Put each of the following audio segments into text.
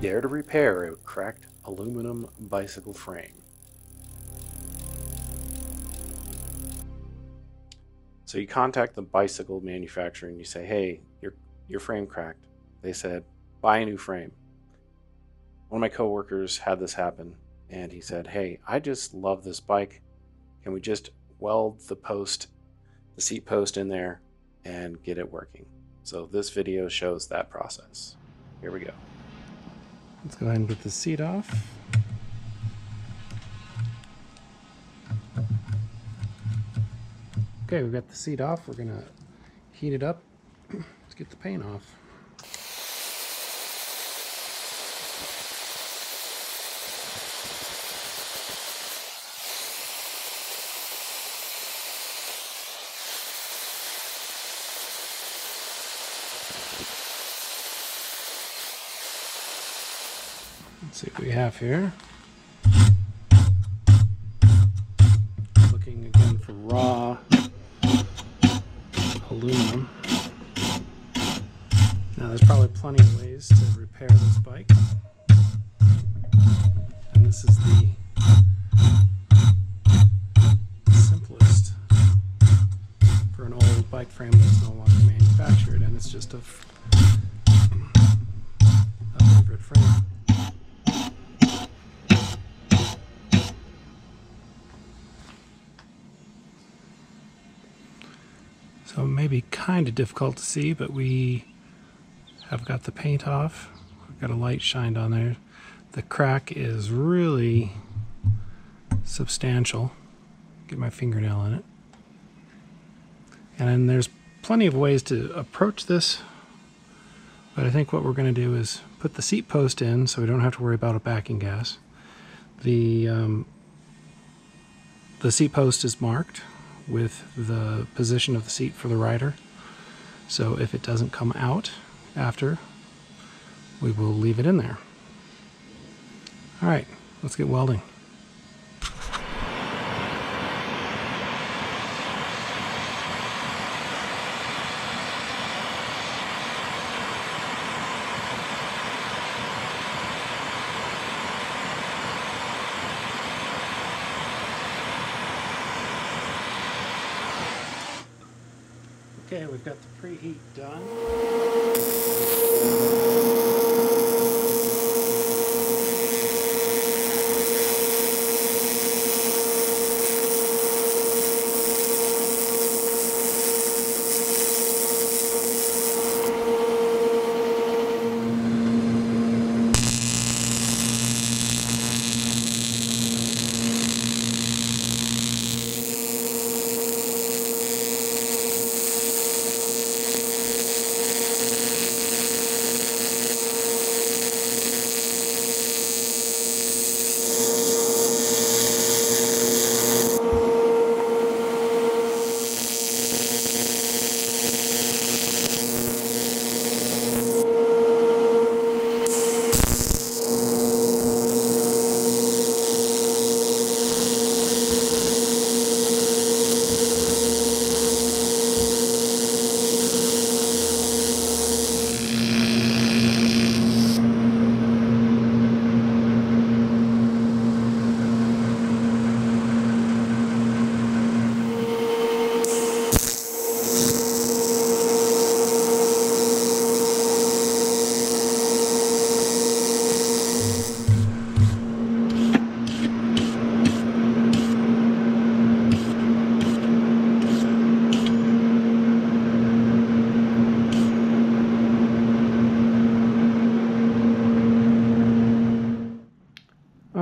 Dare to repair a cracked aluminum bicycle frame. So you contact the bicycle manufacturer and you say, "Hey, your your frame cracked." They said, "Buy a new frame." One of my coworkers had this happen and he said, "Hey, I just love this bike. Can we just weld the post, the seat post in there and get it working?" So this video shows that process. Here we go. Let's go ahead and get the seat off. Okay, we've got the seat off. We're gonna heat it up. Let's get the paint off. Let's see what we have here. Looking again for raw aluminum. Now there's probably plenty of ways to repair this bike. And this is the simplest for an old bike frame that's no longer manufactured and it's just a, So it may be kind of difficult to see, but we have got the paint off. We've got a light shined on there. The crack is really substantial. Get my fingernail in it. And then there's plenty of ways to approach this, but I think what we're going to do is put the seat post in so we don't have to worry about a backing gas. The um, the seat post is marked with the position of the seat for the rider. So if it doesn't come out after, we will leave it in there. All right, let's get welding. Okay, we've got the preheat done.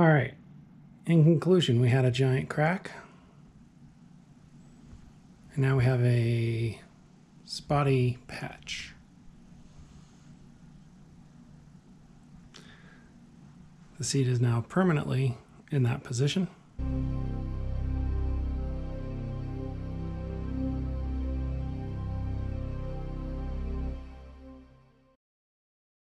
All right. In conclusion, we had a giant crack. And now we have a spotty patch. The seat is now permanently in that position.